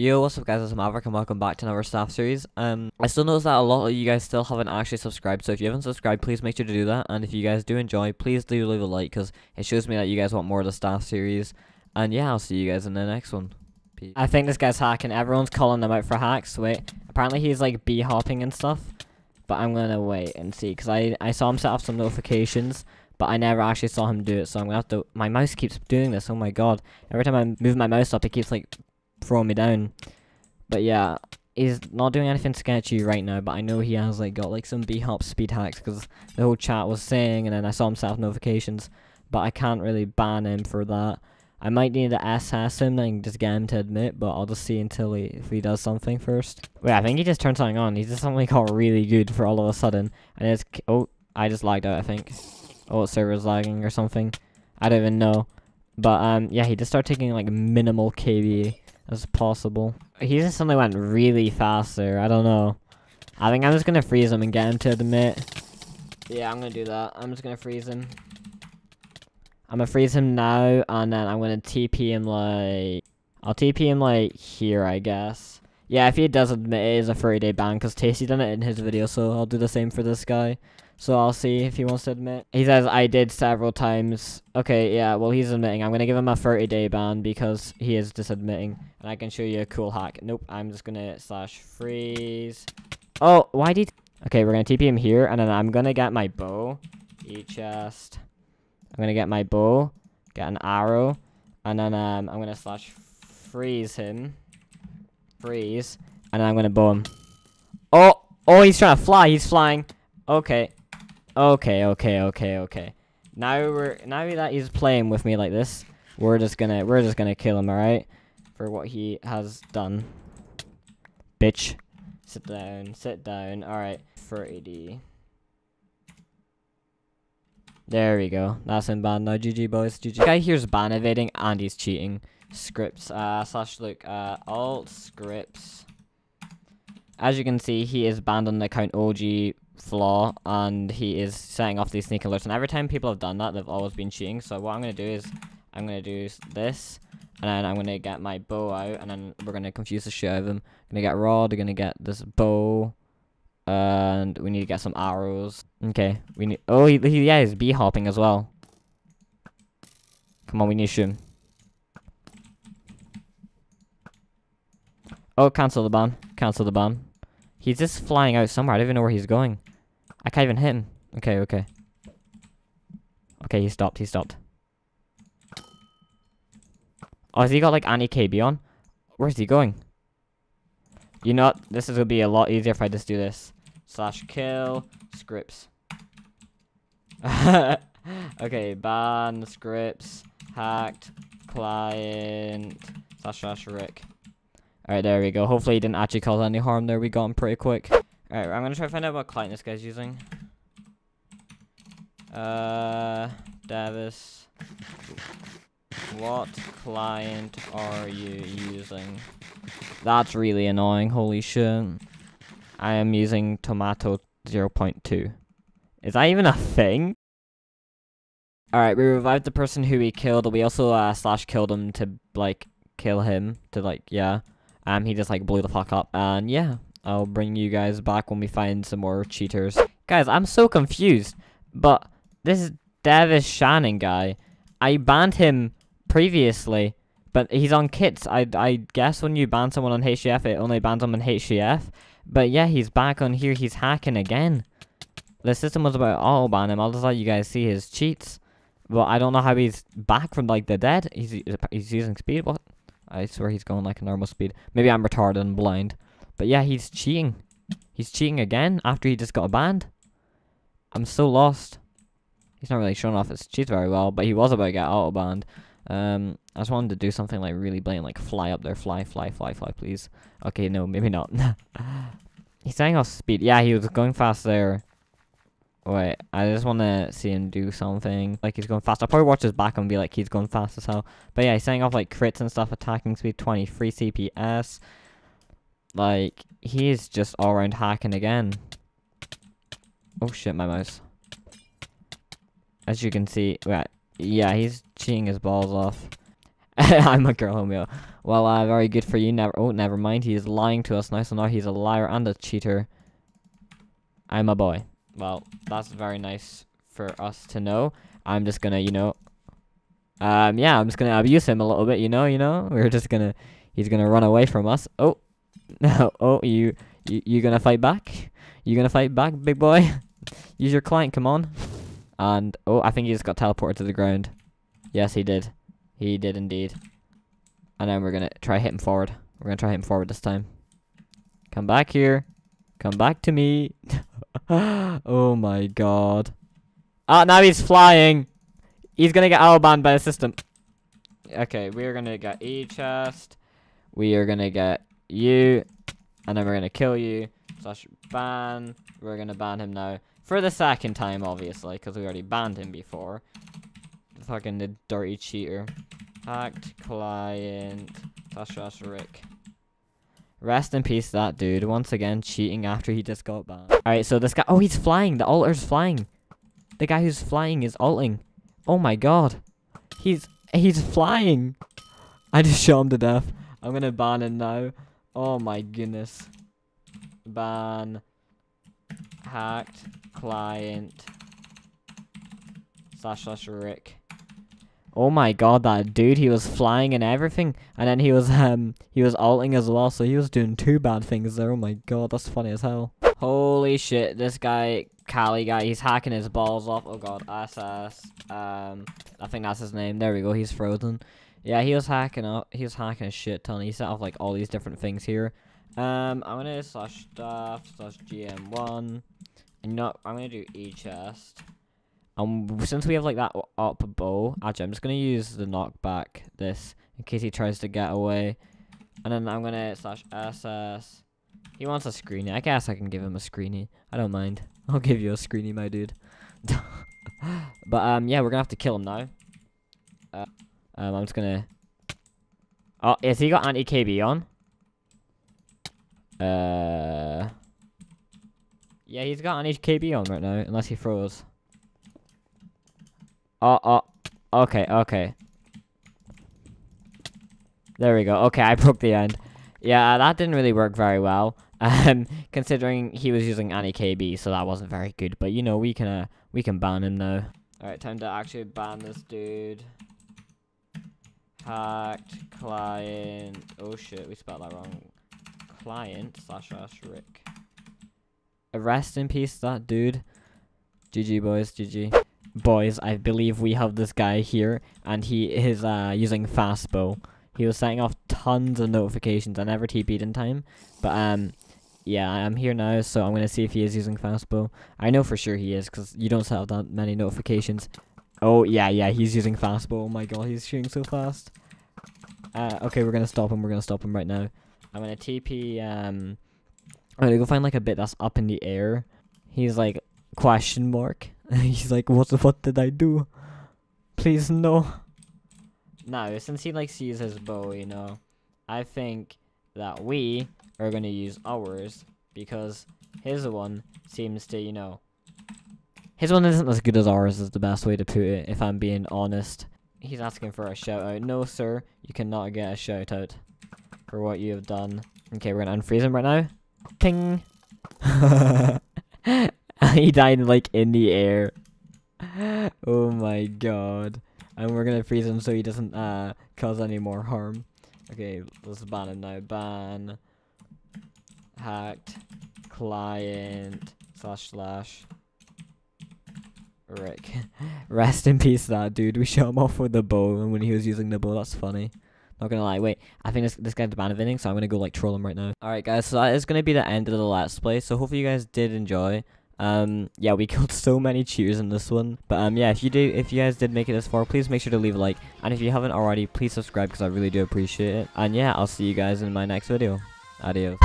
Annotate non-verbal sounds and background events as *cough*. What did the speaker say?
Yo, what's up guys, it's Maverick and welcome back to another staff series. Um, I still notice that a lot of you guys still haven't actually subscribed, so if you haven't subscribed, please make sure to do that, and if you guys do enjoy, please do leave a like, because it shows me that you guys want more of the staff series, and yeah, I'll see you guys in the next one. Peace. I think this guy's hacking. Everyone's calling him out for hacks. Wait, apparently he's like bee-hopping and stuff. But I'm gonna wait and see because I I saw him set up some notifications, but I never actually saw him do it. So I'm gonna have to. My mouse keeps doing this. Oh my god! Every time I move my mouse up, it keeps like throwing me down. But yeah, he's not doing anything sketchy right now. But I know he has like got like some b hop speed hacks because the whole chat was saying, and then I saw him set notifications. But I can't really ban him for that. I might need to SS him and just get him to admit, but I'll just see until he if he does something first. Wait, I think he just turned something on. He just something called really good for all of a sudden, and it's oh, I just lagged out. I think. Oh, server's lagging or something. I don't even know. But um, yeah, he just started taking like minimal KB as possible. He just suddenly went really fast there. I don't know. I think I'm just gonna freeze him and get him to admit. Yeah, I'm gonna do that. I'm just gonna freeze him. I'm gonna freeze him now, and then I'm gonna TP him like... I'll TP him like here, I guess. Yeah, if he does admit it is a 30 day ban, because Tasty done it in his video, so I'll do the same for this guy. So I'll see if he wants to admit. He says, I did several times. Okay, yeah, well, he's admitting. I'm gonna give him a 30 day ban, because he is just admitting. And I can show you a cool hack. Nope, I'm just gonna slash freeze. Oh, why did... Okay, we're gonna TP him here, and then I'm gonna get my bow. E chest. I'm gonna get my bow, get an arrow, and then um, I'm gonna slash freeze him. Freeze. And I'm gonna him. Oh! Oh, he's trying to fly. He's flying. Okay. Okay, okay, okay, okay. Now we're now that he's playing with me like this, we're just gonna we're just gonna kill him, alright? For what he has done. Bitch. Sit down, sit down. Alright. For AD. There we go. That's in ban now. GG boys. GG. Guy here's ban evading and he's cheating. Scripts. Uh, slash look. Uh, alt scripts. As you can see, he is banned on the account OG flaw and he is setting off these sneak alerts. And every time people have done that, they've always been cheating. So what I'm going to do is I'm going to do this and then I'm going to get my bow out and then we're going to confuse the shit out of him. I'm going to get rod, going to get this bow and we need to get some arrows. Okay, we need. Oh, he, he yeah, he's b hopping as well. Come on, we need to shoot him. Oh, cancel the ban. Cancel the ban. He's just flying out somewhere. I don't even know where he's going. I can't even hit him. Okay, okay. Okay, he stopped. He stopped. Oh, has he got like anti KB on? Where's he going? You know what? This is gonna be a lot easier if I just do this slash kill scripts. *laughs* okay, ban scripts hacked client slash slash Rick. Alright, there we go. Hopefully he didn't actually cause any harm there. We got him pretty quick. Alright, I'm gonna try to find out what client this guy's using. Uh, Davis. What client are you using? That's really annoying. Holy shit. I am using tomato 0.2. Is that even a thing? Alright, we revived the person who we killed. We also uh, slash killed him to, like, kill him. To, like, yeah. Um, he just, like, blew the fuck up. And, yeah. I'll bring you guys back when we find some more cheaters. Guys, I'm so confused. But, this Davis Shannon guy, I banned him previously. But he's on kits. I, I guess when you ban someone on HCF, it only bans them on HCF. But yeah, he's back on here. He's hacking again. The system was about auto ban him. I'll just let you guys see his cheats. But I don't know how he's back from like the dead. He's he's using speed. What? I swear he's going like a normal speed. Maybe I'm retarded and blind. But yeah, he's cheating. He's cheating again after he just got banned. I'm so lost. He's not really showing off his cheats very well, but he was about to get auto banned. Um, I just wanted to do something like really blatant, like fly up there, fly, fly, fly, fly, please. Okay, no, maybe not. *laughs* He's saying off speed. Yeah, he was going fast there. Wait, I just want to see him do something. Like he's going fast. I'll probably watch his back and be like, he's going fast as hell. But yeah, he's saying off like crits and stuff, attacking speed 23 CPS. Like, he is just all around hacking again. Oh shit, my mouse. As you can see, right, yeah, he's cheating his balls off. *laughs* I'm a girl, Homeo. Well, uh, very good for you. Never. Oh, never mind. He is lying to us now. So now he's a liar and a cheater. I'm a boy. Well, that's very nice for us to know. I'm just gonna, you know, um, yeah, I'm just gonna abuse him a little bit. You know, you know. *laughs* We're just gonna. He's gonna run away from us. Oh, *laughs* no. Oh, you, you, you gonna fight back? You gonna fight back, big boy? Use your client. Come on. And oh, I think he just got teleported to the ground. Yes, he did. He did indeed. And then we're gonna try hit him forward. We're gonna try hit him forward this time. Come back here. Come back to me. *laughs* oh my god. Ah, now he's flying. He's gonna get auto banned by the system. Okay, we're gonna get E chest. We are gonna get you. And then we're gonna kill you. Slash ban. We're gonna ban him now. For the second time, obviously, because we already banned him before. Fucking the dirty cheater. Hacked client. Slash Rick. Rest in peace, that dude. Once again, cheating after he just got banned. Alright, so this guy. Oh, he's flying. The alter's flying. The guy who's flying is alting. Oh my god. He's he's flying. I just shot him to death. I'm gonna ban him now. Oh my goodness. Ban. Hacked. Client. Slash slash Rick. Oh my god, that dude, he was flying and everything. And then he was *laughs* um he was alting as well, so he was doing two bad things there. Oh my god, that's funny as hell. Holy shit, this guy Cali guy, he's hacking his balls off. Oh god, SS. Um I think that's his name. There we go, he's frozen. Yeah, he was hacking up he was hacking a shit ton. He set off like all these different things here. Um I'm gonna slash stuff slash GM1. And you know I'm gonna do E chest. Um, since we have like that up bow, actually, I'm just gonna use the knockback this in case he tries to get away, and then I'm gonna slash SS. He wants a screeny. I guess I can give him a screeny. I don't mind. *laughs* I'll give you a screeny, my dude. *laughs* but um, yeah, we're gonna have to kill him now. Uh, um, I'm just gonna. Oh, has he got anti KB on? Uh. Yeah, he's got anti KB on right now, unless he froze. Oh, oh, okay, okay. There we go. Okay, I *laughs* broke the end. Yeah, that didn't really work very well. *laughs* Um, considering he was using anti KB, so that wasn't very good. But you know, we can uh, we can ban him now. All right, time to actually ban this dude. Hacked client. Oh shit, we spelled that wrong. Client slash slash Rick. Rest in peace, that dude. GG boys, GG boys, I believe we have this guy here, and he is uh, using fastbow. He was setting off tons of notifications. I never TP'd in time, but um, yeah, I'm here now, so I'm gonna see if he is using fastbow. I know for sure he is, cause you don't set off that many notifications. Oh yeah, yeah, he's using fastbow. Oh my god, he's shooting so fast. Uh, okay, we're gonna stop him. We're gonna stop him right now. I'm gonna TP. Um, I'm gonna go find like a bit that's up in the air. He's like question mark. *laughs* He's like, what what did I do? Please no. Now, since he likes to use his bow, you know, I think that we are gonna use ours because his one seems to, you know, his one isn't as good as ours is the best way to put it, if I'm being honest. He's asking for a shout out. No, sir, you cannot get a shout out for what you have done. Okay, we're gonna unfreeze him right now. Ping! *laughs* *laughs* *laughs* he died like in the air. *gasps* Oh my god. And we're gonna freeze him so he doesn't uh cause any more harm. Okay, let's ban him now. Ban hacked client slash slash Rick. *laughs* Rest in peace that dude. We shot him off with the bow and when he was using the bow, that's funny. Not gonna lie, wait, I think this this guy's banning, so I'm gonna go like troll him right now. Alright guys, so that is gonna be the end of the let's play. So hopefully you guys did enjoy. Um, yeah, we *laughs* killed so many cheaters in this one. But um, yeah, if you do, if you guys did make it this far, please make sure to leave a like. And if you haven't already, please subscribe because I really do appreciate it. And yeah, I'll see you guys in my next video. Adios.